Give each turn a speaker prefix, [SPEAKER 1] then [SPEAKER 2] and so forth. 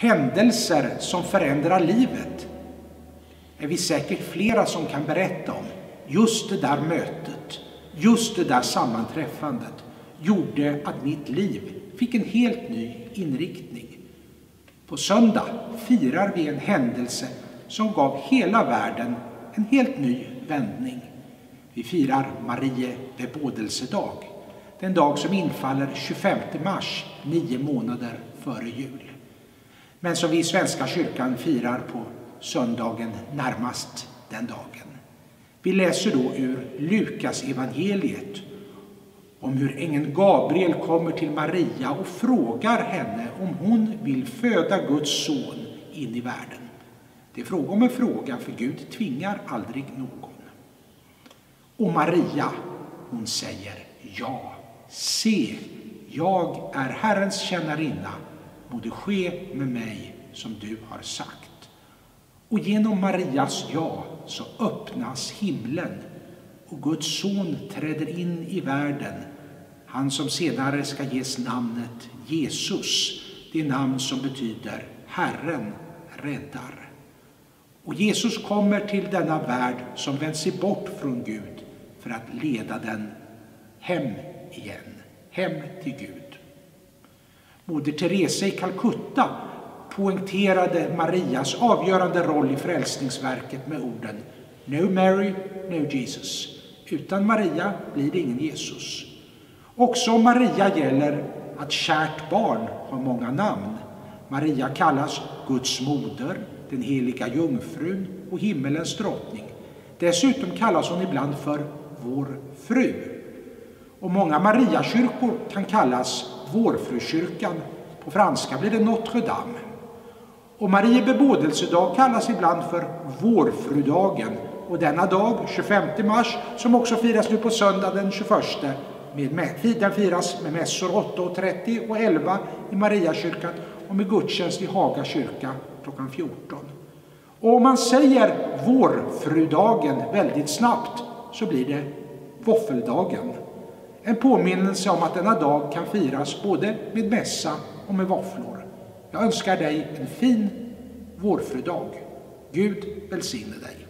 [SPEAKER 1] Händelser som förändrar livet är vi säkert flera som kan berätta om. Just det där mötet, just det där sammanträffandet gjorde att mitt liv fick en helt ny inriktning. På söndag firar vi en händelse som gav hela världen en helt ny vändning. Vi firar Marie bebådelsedag, den dag som infaller 25 mars, nio månader före jul. Men som vi i Svenska kyrkan firar på söndagen närmast den dagen. Vi läser då ur Lukas evangeliet om hur ängeln Gabriel kommer till Maria och frågar henne om hon vill föda Guds son in i världen. Det är fråga om en fråga, för Gud tvingar aldrig någon. Och Maria, hon säger ja. Se, jag är Herrens tjänarinna. Må det ske med mig som du har sagt. Och genom Marias ja så öppnas himlen och Guds son träder in i världen. Han som senare ska ges namnet Jesus, det namn som betyder Herren räddar. Och Jesus kommer till denna värld som vänt sig bort från Gud för att leda den hem igen, hem till Gud. Moder Teresa i Calcutta poängterade Marias avgörande roll i frälsningsverket med orden No Mary, no Jesus. Utan Maria blir det ingen Jesus. Också om Maria gäller att kärt barn har många namn. Maria kallas Guds moder, den heliga jungfrun och himmelens drottning. Dessutom kallas hon ibland för vår fru. Och många Mariakyrkor kan kallas Vårfrukyrkan. På franska blir det Notre Dame. Och Marie bebådelsedag kallas ibland för Vårfrudagen. Och denna dag, 25 mars, som också firas nu på söndag den 21, med, den firas med mässor 8.30 och 11 i Mariakyrkan och med gudstjänst i Haga kyrka klockan 14. Och om man säger vårfrudagen väldigt snabbt så blir det våffeldagen. En påminnelse om att denna dag kan firas både med mässa och med våfflor. Jag önskar dig en fin vårfrudag. Gud välsigne dig.